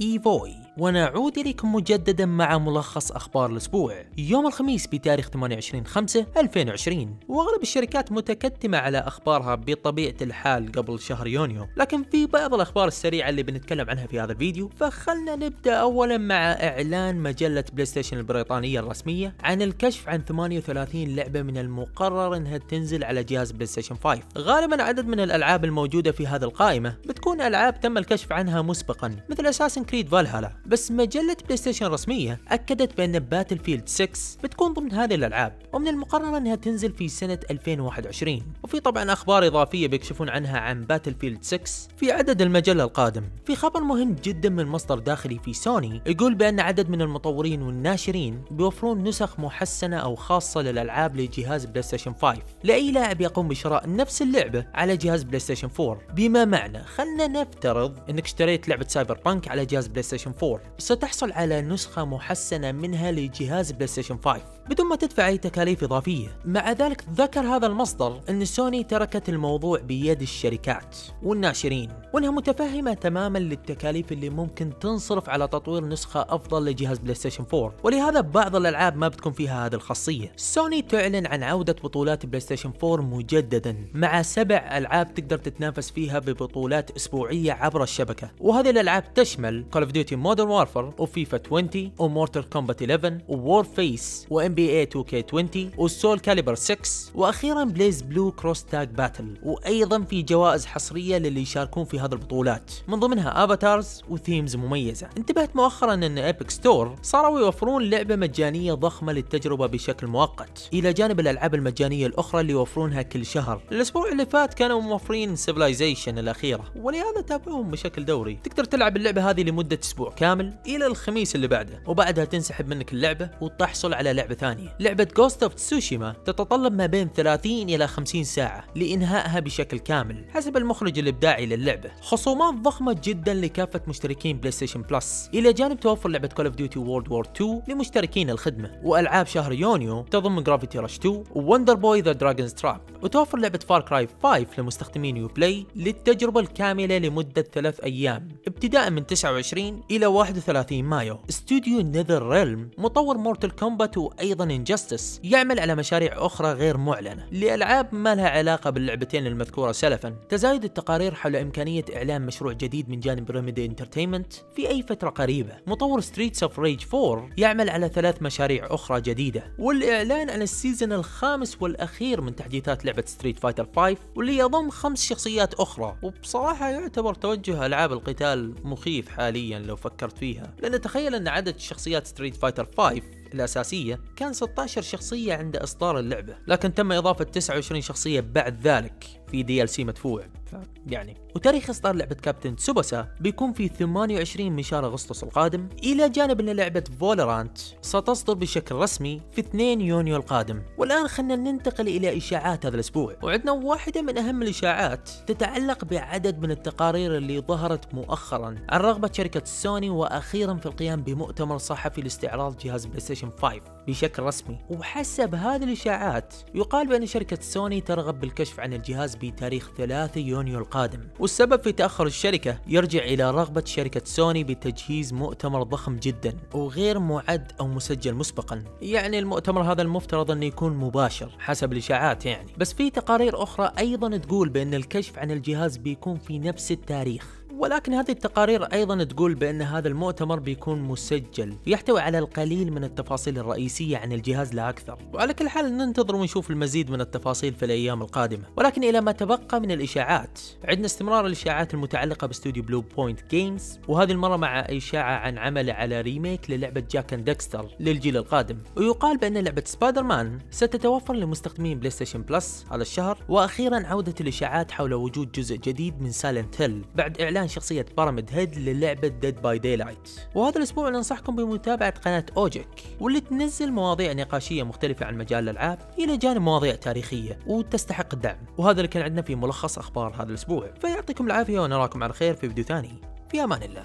إيفوي ونعود إليكم مجددا مع ملخص أخبار الأسبوع. يوم الخميس بتاريخ 28 5 2020 وأغلب الشركات متكتمة على أخبارها بطبيعة الحال قبل شهر يونيو. لكن في بعض الأخبار السريعة اللي بنتكلم عنها في هذا الفيديو فخلنا نبدأ أولا مع إعلان مجلة PlayStation البريطانية الرسمية عن الكشف عن 38 لعبة من المقرر أنها تنزل على جهاز PlayStation 5 غالبا عدد من الألعاب الموجودة في هذه القائمة بتكون ألعاب تم الكشف عنها مسبقا مثل Assassin's Creed Valhalla بس مجلة PlayStation الرسمية أكدت بأن Battlefield 6 بتكون ضمن هذه الألعاب ومن المقرر أنها تنزل في سنة 2021 وفي طبعا أخبار إضافية بيكشفون عنها عن Battlefield 6 في عدد المجلة القادم. في خبر مهم جدا من مصدر داخلي في سوني يقول بأن عدد من المطورين والناشرين بيوفرون نسخ محسنة أو خاصة للألعاب لجهاز PlayStation 5 لأي لاعب يقوم بشراء نفس اللعبة على جهاز PlayStation 4 بما معنى خلنا نفترض أنك اشتريت لعبة Cyberpunk على جهاز PlayStation 4 ستحصل على نسخة محسنة منها لجهاز PlayStation 5 بدون ما تدفع أي تكاليف إضافية. مع ذلك ذكر هذا المصدر أن سوني تركت الموضوع بيد الشركات والناشرين وأنها متفهمة تماما للتكاليف اللي ممكن تنصرف على تطوير نسخة أفضل لجهاز PlayStation 4 ولهذا بعض الألعاب ما بتكون فيها هذه الخاصية. سوني تعلن عن عودة بطولات PlayStation 4 مجددا. مع سبع ألعاب تقدر تتنافس فيها ببطولات أسبوعية عبر الشبكة. وهذه الألعاب تشمل Call of Duty Modern Warfare وفيفا 20 و Mortal Kombat 11 Warface و NBA 2K 20 وال Soulcalibur 6 وأخيرا BlazBlue Cross Tag Battle وأيضا في جوائز حصرية للي يشاركون في هذه البطولات. من ضمنها avatars و themes مميزة. انتبهت مؤخرا أن Epic Store صاروا يوفرون لعبة مجانية ضخمة للتجربة بشكل مؤقت. إلى جانب الألعاب المجانية الأخرى اللي يوفرونها كل شهر. الأسبوع اللي فات كانوا موفرين Civilization الأخيرة. ولهذا تابعوهم بشكل دوري. تقدر تلعب اللعبة هذه لمدة أسبوع كامل إلى الخميس اللي بعده وبعدها تنسحب منك اللعبة وتحصل على لعبة ثانية. لعبة Ghost of Tsushima تتطلب ما بين 30 إلى 50 ساعة لإنهائها بشكل كامل حسب المخرج الإبداعي للعبة. خصومات ضخمة جدا لكافة مشتركين PlayStation Plus إلى جانب توفر لعبة Call of Duty World War 2 لمشتركين الخدمة. وألعاب شهر يونيو تضم Gravity Rush 2 Wonder Boy The Dragon's Trap وتوفر لعبة Far Cry 5 لمستخدمين Uplay للتجربة الكاملة لمدة ثلاث أيام ابتداء من 29 إلى 31 مايو. استوديو NetherRealm مطور Mortal Kombat وأيضا Injustice يعمل على مشاريع أخرى غير معلنة لألعاب ما لها علاقة باللعبتين المذكورة سلفا. تزايد التقارير حول إمكانية إعلان مشروع جديد من جانب Remedy Entertainment في أي فترة قريبة. مطور Streets of Rage 4 يعمل على ثلاث مشاريع أخرى جديدة والإعلان عن ال season الخامس والأخير من تحديثات لعبة Street Fighter 5 واللي يضم خمس شخصيات أخرى. وبصراحة يعتبر توجه ألعاب القتال مخيف حاليا لو فكرت فيها. لأن تخيل أن عدد شخصيات Street Fighter 5 الأساسية كان 16 شخصية عند إصدار اللعبة. لكن تم إضافة 29 شخصية بعد ذلك. في DLC مدفوع. يعني. وتاريخ إصدار لعبة Captain Tsubasa بيكون في 28 من شهر أغسطس القادم. إلى جانب إن لعبة Valorant ستصدر بشكل رسمي في 2 يونيو القادم. والآن خلينا ننتقل إلى إشاعات هذا الأسبوع. وعندنا واحدة من أهم الإشاعات تتعلق بعدد من التقارير اللي ظهرت مؤخرا. عن رغبة شركة سوني وأخيرا في القيام بمؤتمر صحفي لاستعراض جهاز بلاي ستيشن 5 بشكل رسمي. وحسب هذه الإشاعات يقال بأن شركة سوني ترغب بالكشف عن الجهاز بتاريخ 3 يونيو القادم. والسبب في تأخر الشركة يرجع إلى رغبة شركة سوني بتجهيز مؤتمر ضخم جدا وغير معد أو مسجل مسبقا. يعني المؤتمر هذا المفترض أنه يكون مباشر حسب الإشاعات يعني. بس في تقارير أخرى أيضا تقول بأن الكشف عن الجهاز بيكون في نفس التاريخ. ولكن هذه التقارير أيضا تقول بأن هذا المؤتمر بيكون مسجل يحتوي على القليل من التفاصيل الرئيسية عن الجهاز لا أكثر. وعلى كل حال ننتظر ونشوف المزيد من التفاصيل في الأيام القادمة. ولكن إلى ما تبقى من الإشاعات عندنا استمرار الإشاعات المتعلقة باستوديو Bluepoint Games وهذه المرة مع إشاعة عن عمل على remake للعبة Jak and Daxter للجيل القادم. ويقال بأن لعبة سبايدر مان ستتوفر لمستخدمين PlayStation Plus هذا الشهر. وأخيرا عودة الإشاعات حول وجود جزء جديد من Silent Hill بعد اعلان شخصية Pyramid Head للعبة Dead by Daylight وهذا الأسبوع ننصحكم بمتابعة قناة اوجيك واللي تنزل مواضيع نقاشية مختلفة عن مجال الألعاب إلى جانب مواضيع تاريخية وتستحق الدعم. وهذا اللي كان عندنا في ملخص أخبار هذا الأسبوع. فيعطيكم العافية ونراكم على خير في فيديو ثاني. في أمان الله.